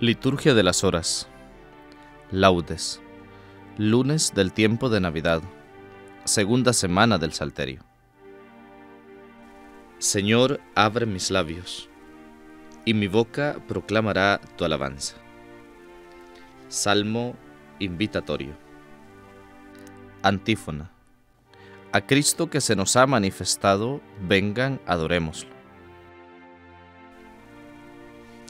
Liturgia de las Horas. Laudes. Lunes del tiempo de Navidad. Segunda semana del Salterio. Señor, abre mis labios, y mi boca proclamará tu alabanza. Salmo invitatorio. Antífona. A Cristo que se nos ha manifestado, vengan, adorémoslo.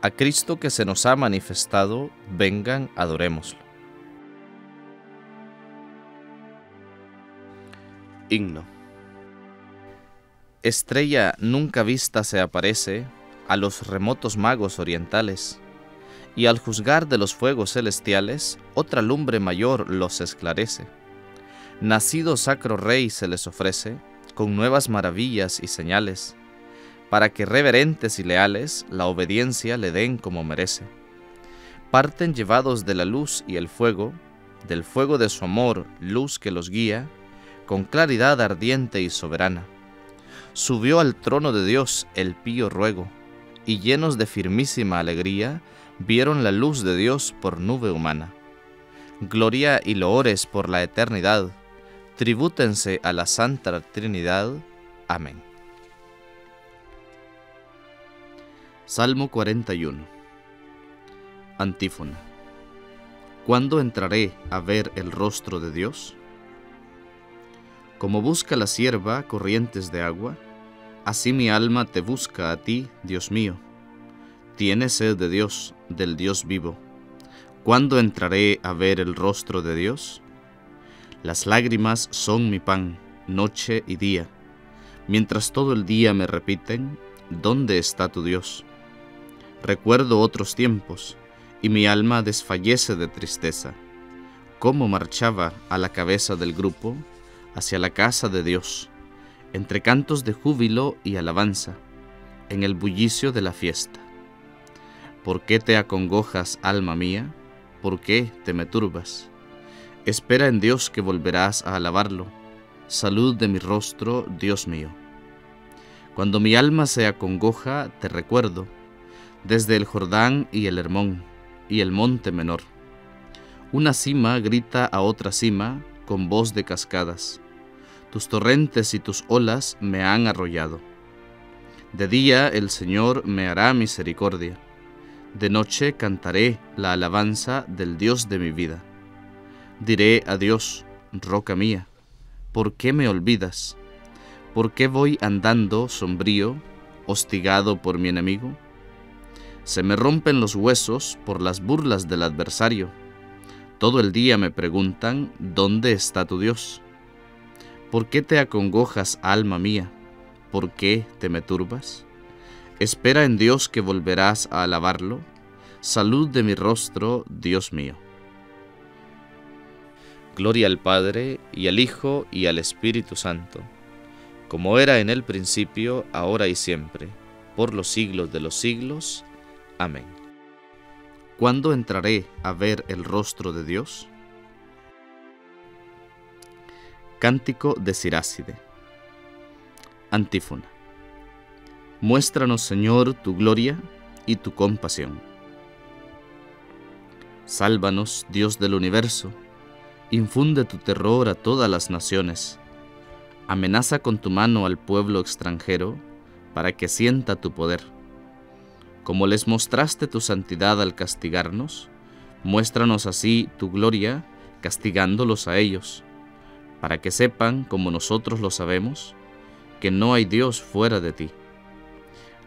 a Cristo que se nos ha manifestado, vengan, adorémoslo. Himno. Estrella nunca vista se aparece a los remotos magos orientales, y al juzgar de los fuegos celestiales, otra lumbre mayor los esclarece. Nacido sacro rey se les ofrece, con nuevas maravillas y señales, para que reverentes y leales la obediencia le den como merece. Parten llevados de la luz y el fuego, del fuego de su amor, luz que los guía, con claridad ardiente y soberana. Subió al trono de Dios el pío ruego, y llenos de firmísima alegría, vieron la luz de Dios por nube humana. Gloria y loores por la eternidad, tribútense a la Santa Trinidad. Amén. Salmo 41 Antífona ¿Cuándo entraré a ver el rostro de Dios? Como busca la sierva corrientes de agua, así mi alma te busca a ti, Dios mío. Tiene sed de Dios, del Dios vivo. ¿Cuándo entraré a ver el rostro de Dios? Las lágrimas son mi pan, noche y día, mientras todo el día me repiten, ¿dónde está tu Dios? Recuerdo otros tiempos, y mi alma desfallece de tristeza. Cómo marchaba a la cabeza del grupo hacia la casa de Dios, entre cantos de júbilo y alabanza, en el bullicio de la fiesta. ¿Por qué te acongojas, alma mía? ¿Por qué te me turbas? Espera en Dios que volverás a alabarlo. Salud de mi rostro, Dios mío. Cuando mi alma se acongoja, te recuerdo desde el Jordán y el Hermón y el monte menor. Una cima grita a otra cima con voz de cascadas. Tus torrentes y tus olas me han arrollado. De día el Señor me hará misericordia. De noche cantaré la alabanza del Dios de mi vida. Diré a Dios, roca mía, ¿por qué me olvidas? ¿Por qué voy andando sombrío, hostigado por mi enemigo? Se me rompen los huesos por las burlas del adversario. Todo el día me preguntan, ¿dónde está tu Dios? ¿Por qué te acongojas, alma mía? ¿Por qué te me turbas? Espera en Dios que volverás a alabarlo. Salud de mi rostro, Dios mío. Gloria al Padre, y al Hijo, y al Espíritu Santo, como era en el principio, ahora y siempre, por los siglos de los siglos. Amén. ¿Cuándo entraré a ver el rostro de Dios? Cántico de Siráside. Antífona. Muéstranos, Señor, tu gloria y tu compasión. Sálvanos, Dios del universo, infunde tu terror a todas las naciones. Amenaza con tu mano al pueblo extranjero para que sienta tu poder como les mostraste tu santidad al castigarnos, muéstranos así tu gloria castigándolos a ellos para que sepan, como nosotros lo sabemos, que no hay Dios fuera de ti.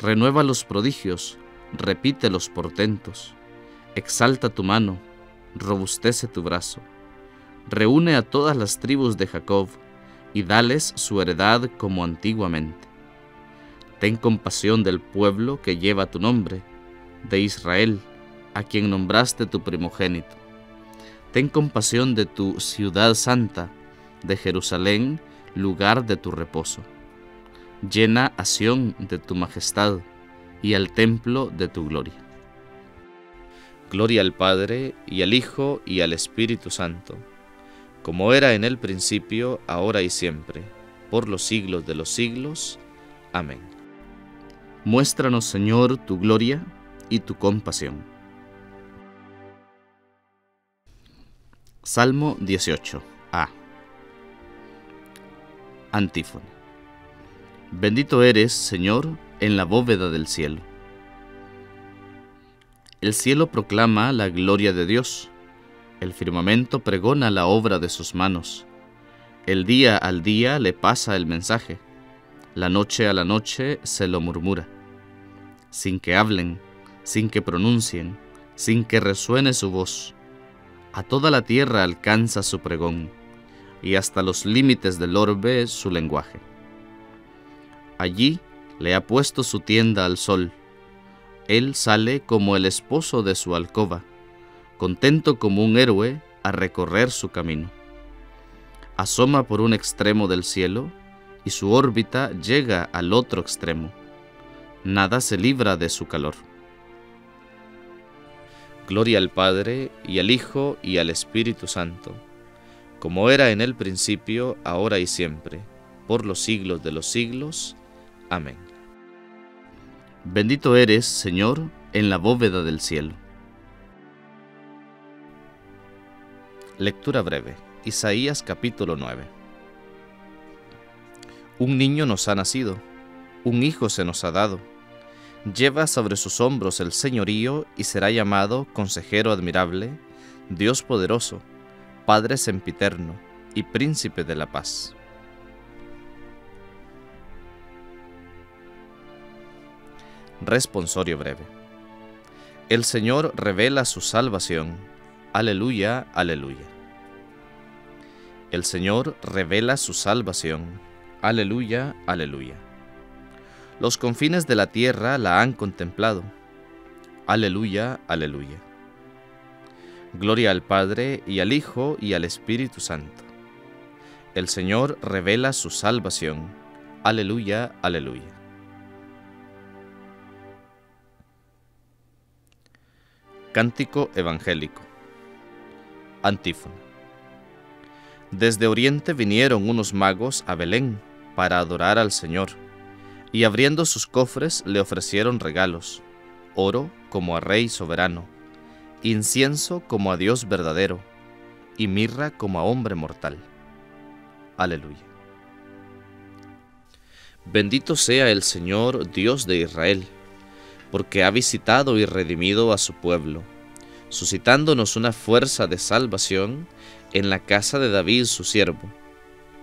Renueva los prodigios, repite los portentos, exalta tu mano, robustece tu brazo, reúne a todas las tribus de Jacob y dales su heredad como antiguamente. Ten compasión del pueblo que lleva tu nombre, de Israel, a quien nombraste tu primogénito. Ten compasión de tu ciudad santa, de Jerusalén, lugar de tu reposo. Llena a Sión de tu majestad y al templo de tu gloria. Gloria al Padre y al Hijo y al Espíritu Santo, como era en el principio, ahora y siempre, por los siglos de los siglos. Amén. Muéstranos, Señor, tu gloria y tu compasión. Salmo 18. A. Antífona. Bendito eres, Señor, en la bóveda del cielo. El cielo proclama la gloria de Dios, el firmamento pregona la obra de sus manos. El día al día le pasa el mensaje, la noche a la noche se lo murmura. Sin que hablen, sin que pronuncien, sin que resuene su voz, a toda la tierra alcanza su pregón y hasta los límites del orbe su lenguaje. Allí le ha puesto su tienda al sol. Él sale como el esposo de su alcoba, contento como un héroe a recorrer su camino. Asoma por un extremo del cielo y su órbita llega al otro extremo. Nada se libra de su calor. Gloria al Padre y al Hijo y al Espíritu Santo como era en el principio, ahora y siempre, por los siglos de los siglos. Amén. Bendito eres, Señor, en la bóveda del cielo. Lectura breve. Isaías capítulo 9. Un niño nos ha nacido, un hijo se nos ha dado. Lleva sobre sus hombros el señorío y será llamado Consejero admirable, Dios poderoso Padre sempiterno y Príncipe de la paz. Responsorio breve. El Señor revela su salvación. Aleluya, aleluya. El Señor revela su salvación. Aleluya, aleluya. Los confines de la tierra la han contemplado. Aleluya, aleluya. Gloria al Padre y al Hijo y al Espíritu Santo. El Señor revela su salvación. Aleluya, aleluya. Cántico Evangélico. Antífono. Desde Oriente vinieron unos magos a Belén para adorar al Señor, y abriendo sus cofres le ofrecieron regalos, oro como a Rey soberano incienso como a Dios verdadero, y mirra como a hombre mortal. Aleluya. Bendito sea el Señor Dios de Israel, porque ha visitado y redimido a su pueblo, suscitándonos una fuerza de salvación en la casa de David su siervo,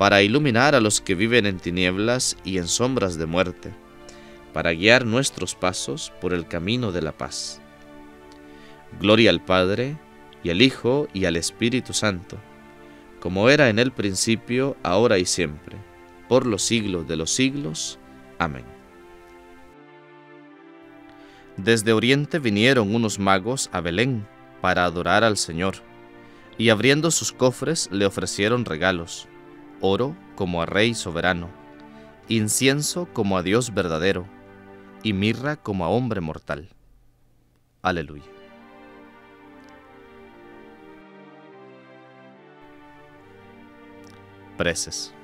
para iluminar a los que viven en tinieblas y en sombras de muerte, para guiar nuestros pasos por el camino de la paz. Gloria al Padre, y al Hijo, y al Espíritu Santo, como era en el principio, ahora y siempre, por los siglos de los siglos. Amén. Desde Oriente vinieron unos magos a Belén para adorar al Señor, y abriendo sus cofres le ofrecieron regalos, oro como a Rey soberano, incienso como a Dios verdadero, y mirra como a hombre mortal. Aleluya. Preces.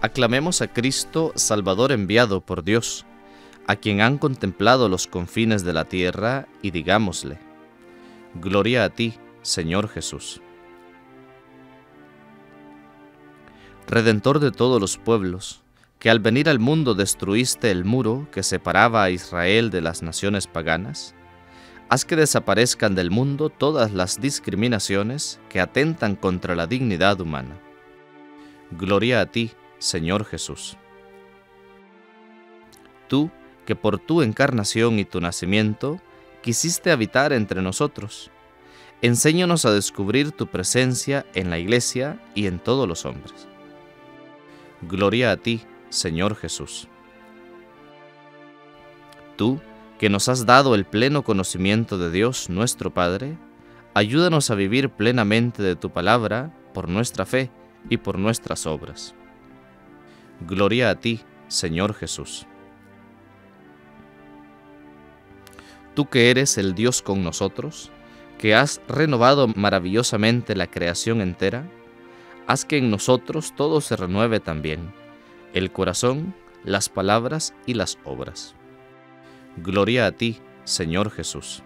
Aclamemos a Cristo, Salvador enviado por Dios, a quien han contemplado los confines de la tierra, y digámosle, Gloria a ti, Señor Jesús. Redentor de todos los pueblos, que al venir al mundo destruiste el muro que separaba a Israel de las naciones paganas, haz que desaparezcan del mundo todas las discriminaciones que atentan contra la dignidad humana. Gloria a ti, Señor Jesús. Tú, que por tu encarnación y tu nacimiento quisiste habitar entre nosotros, enséñanos a descubrir tu presencia en la Iglesia y en todos los hombres. Gloria a ti, Señor Jesús. Tú, que nos has dado el pleno conocimiento de Dios nuestro Padre, ayúdanos a vivir plenamente de tu palabra por nuestra fe y por nuestras obras. Gloria a ti, Señor Jesús. Tú que eres el Dios con nosotros, que has renovado maravillosamente la creación entera, haz que en nosotros todo se renueve también, el corazón, las palabras y las obras. Gloria a ti, Señor Jesús.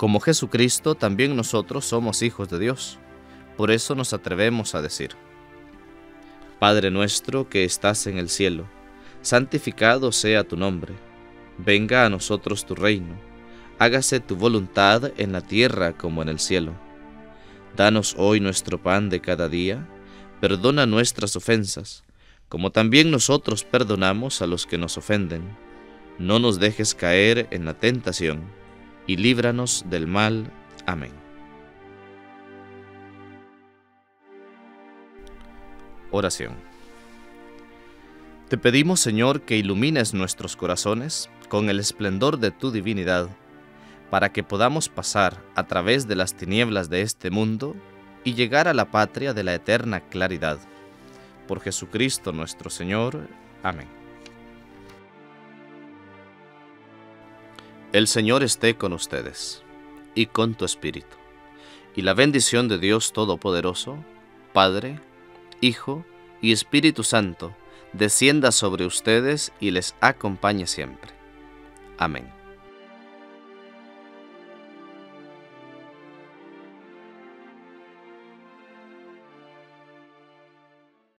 Como Jesucristo, también nosotros somos hijos de Dios. Por eso nos atrevemos a decir, Padre nuestro que estás en el cielo, santificado sea tu nombre, venga a nosotros tu reino, hágase tu voluntad en la tierra como en el cielo. Danos hoy nuestro pan de cada día, perdona nuestras ofensas, como también nosotros perdonamos a los que nos ofenden. No nos dejes caer en la tentación y líbranos del mal. Amén. Oración. Te pedimos, Señor, que ilumines nuestros corazones con el esplendor de tu divinidad, para que podamos pasar a través de las tinieblas de este mundo y llegar a la patria de la eterna claridad. Por Jesucristo nuestro Señor. Amén. El Señor esté con ustedes y con tu espíritu. Y la bendición de Dios Todopoderoso, Padre, Hijo y Espíritu Santo, descienda sobre ustedes y les acompañe siempre. Amén.